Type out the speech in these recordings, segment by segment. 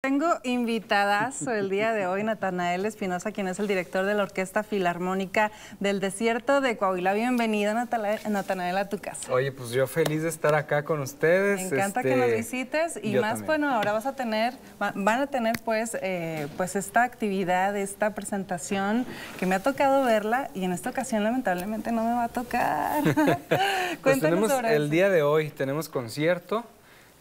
Tengo invitadas el día de hoy Natanael Espinosa, quien es el director de la Orquesta Filarmónica del Desierto de Coahuila. Bienvenido, Natanael, a tu casa. Oye, pues yo feliz de estar acá con ustedes. Me encanta que nos este, visites y más, bueno, ahora vas a tener, van a tener pues, eh, pues esta actividad, esta presentación que me ha tocado verla y en esta ocasión lamentablemente no me va a tocar. pues tenemos el día de hoy, tenemos concierto.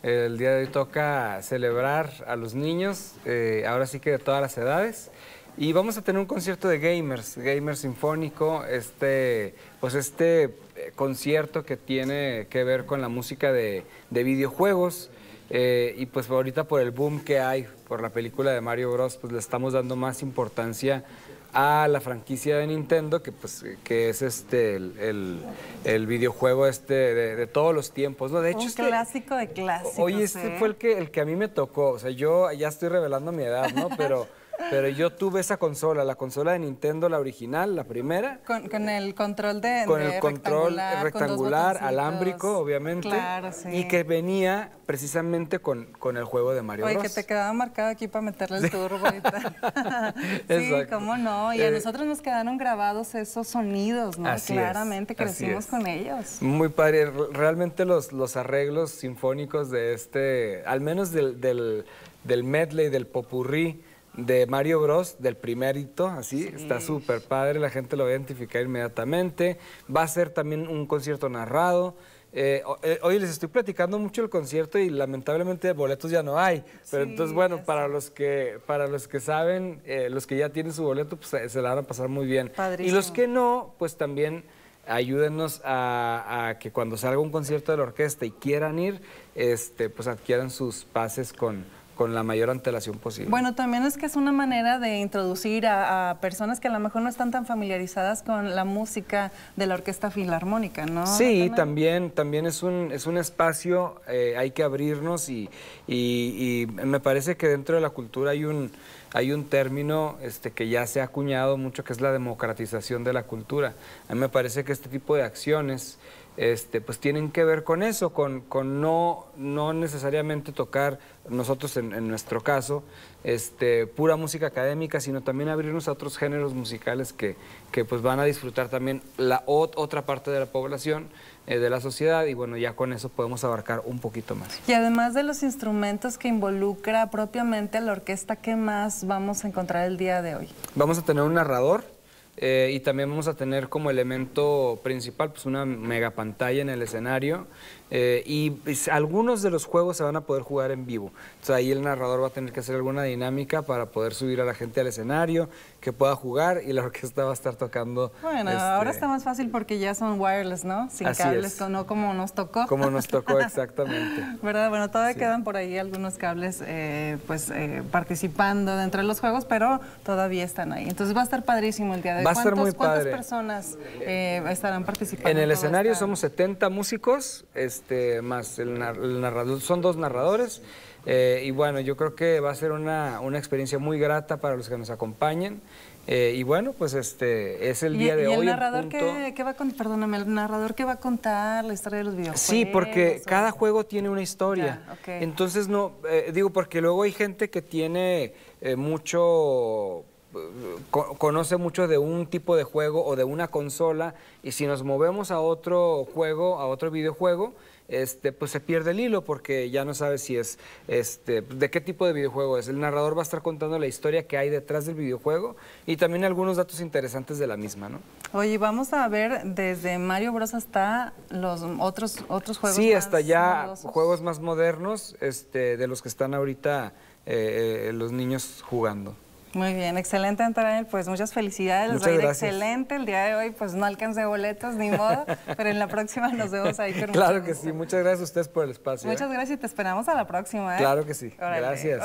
El día de hoy toca celebrar a los niños, eh, ahora sí que de todas las edades. Y vamos a tener un concierto de gamers, gamer sinfónico, este, pues este eh, concierto que tiene que ver con la música de, videojuegos. Eh, y pues ahorita por el boom que hay por la película de Mario Bros, pues le estamos dando más importancia a la franquicia de Nintendo, que pues que es este el, videojuego este de, todos los tiempos, ¿no? De hecho, Un clásico de clásicos. Oye, este fue el que el que a mí me tocó. O sea, yo ya estoy revelando mi edad, ¿no? Pero Pero yo tuve esa consola, la consola de Nintendo, la original, la primera. Con, el control de Con el control rectangular, alámbrico, obviamente. Claro, sí. Y que venía precisamente con, con el juego de Mario Oye, que te quedaba marcado aquí para meterle el turbo ahorita. sí, cómo no. Y a eh, nosotros nos quedaron grabados esos sonidos, ¿no? Claramente crecimos con ellos. Muy padre. Realmente los, los arreglos sinfónicos de este, al menos del, del, del medley, del popurrí, de Mario Bros, del primerito, así, está súper padre, la gente lo va a identificar inmediatamente. Va a ser también un concierto narrado. Eh, eh, hoy les estoy platicando mucho el concierto y lamentablemente boletos ya no hay. Pero entonces, bueno, para los que para los que saben, eh, los que ya tienen su boleto, pues se la van a pasar muy bien. Y los que no, pues también ayúdenos a, a, que cuando salga un concierto de la orquesta y quieran ir, este, pues adquieran sus pases con con la mayor antelación posible. Bueno, también es que es una manera de introducir a, personas que a lo mejor no están tan familiarizadas con la música de la Orquesta Filarmónica, ¿no? Sí, también, también es un, es un espacio, eh, hay que abrirnos y, y, me parece que dentro de la cultura hay un, hay un término este, que ya se ha acuñado mucho que es la democratización de la cultura. A mí me parece que este tipo de acciones este, pues tienen que ver con eso, con, con no, no necesariamente tocar, nosotros en, nuestro caso, este, pura música académica, sino también abrirnos a otros géneros musicales que, que pues van a disfrutar también la otra parte de la población, eh, de la sociedad, y bueno, ya con eso podemos abarcar un poquito más. Y además de los instrumentos que involucra propiamente la orquesta, ¿qué más vamos a encontrar el día de hoy? Vamos a tener un narrador, eh, y también vamos a tener como elemento principal pues una mega pantalla en el escenario eh, y pues, algunos de los juegos se van a poder jugar en vivo. Entonces ahí el narrador va a tener que hacer alguna dinámica para poder subir a la gente al escenario, que pueda jugar y la orquesta va a estar tocando. Bueno, este, ahora está más fácil porque ya son wireless, ¿no? Sin cables, no como nos tocó. Como nos tocó, exactamente. ¿Verdad? Bueno, todavía quedan por ahí algunos cables eh, pues participando dentro de los juegos, pero todavía están ahí. Entonces va a estar padrísimo el día de hoy. Va a estar muy ¿Cuántas personas eh, estarán participando? En el escenario somos 70 músicos, este, más el, narrador, son dos narradores. Eh, y bueno, yo creo que va a ser una, una experiencia muy grata para los que nos acompañen. Eh, y bueno, pues este es el día de ¿y hoy. El narrador que, va a perdóname, el narrador que va a contar la historia de los videojuegos. Sí, porque cada juego tiene una historia. Entonces no, digo porque luego hay gente que tiene mucho conoce mucho de un tipo de juego o de una consola y si nos movemos a otro juego, a otro videojuego, este, pues se pierde el hilo porque ya no sabe si es, este, de qué tipo de videojuego es. El narrador va a estar contando la historia que hay detrás del videojuego y también algunos datos interesantes de la misma, ¿no? Oye, vamos a ver desde Mario Bros hasta los otros, otros juegos Sí, hasta ya juegos más modernos este, de los que están ahorita eh, eh, los niños jugando. Muy bien, excelente Antonio, pues muchas felicidades, muchas les excelente, el día de hoy pues no alcancé boletos ni modo, pero en la próxima nos vemos ahí. claro que sí, muchas gracias a ustedes por el espacio. Muchas ¿eh? gracias y te esperamos a la próxima. ¿eh? Claro que sí, gracias.